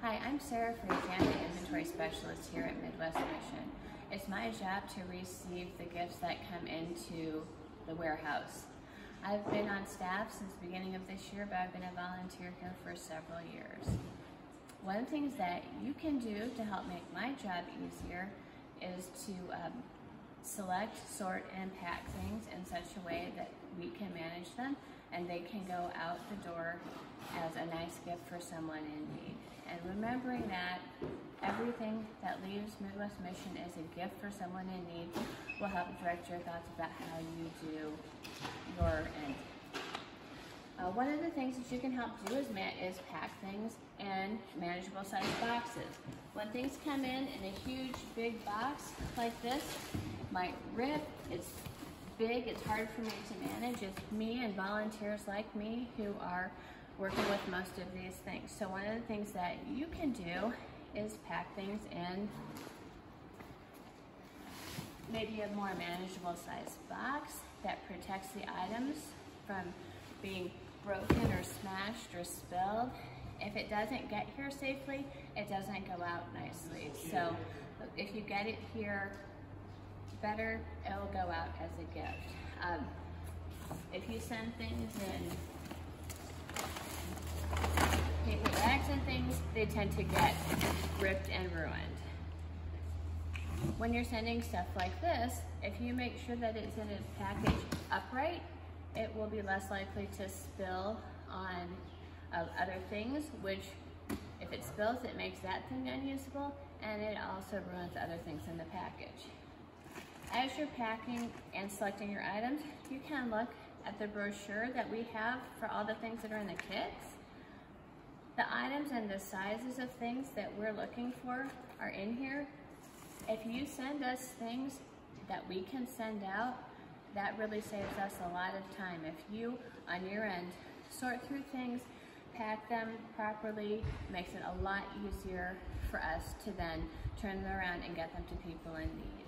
Hi, I'm Sarah Frazee, the Inventory Specialist here at Midwest Mission. It's my job to receive the gifts that come into the warehouse. I've been on staff since the beginning of this year, but I've been a volunteer here for several years. One of the things that you can do to help make my job easier is to um, select, sort, and pack things in such a way that we can manage them and they can go out the door as a nice gift for someone in need. And remembering that everything that leaves Midwest Mission is a gift for someone in need will help direct your thoughts about how you do your end. Uh, one of the things that you can help do is, is pack things in manageable sized boxes. When things come in in a huge big box like this, might rip, it's big, it's hard for me to manage. It's me and volunteers like me who are working with most of these things. So one of the things that you can do is pack things in maybe a more manageable size box that protects the items from being broken or smashed or spilled. If it doesn't get here safely, it doesn't go out nicely. So if you get it here better, it'll go out as a gift. Um, if you send things in paper bags and things, they tend to get ripped and ruined. When you're sending stuff like this, if you make sure that it's in a package upright, it will be less likely to spill on uh, other things, which if it spills, it makes that thing unusable, and it also ruins other things in the package. As you're packing and selecting your items, you can look at the brochure that we have for all the things that are in the kits. The items and the sizes of things that we're looking for are in here. If you send us things that we can send out, that really saves us a lot of time. If you, on your end, sort through things, pack them properly, makes it a lot easier for us to then turn them around and get them to people in need.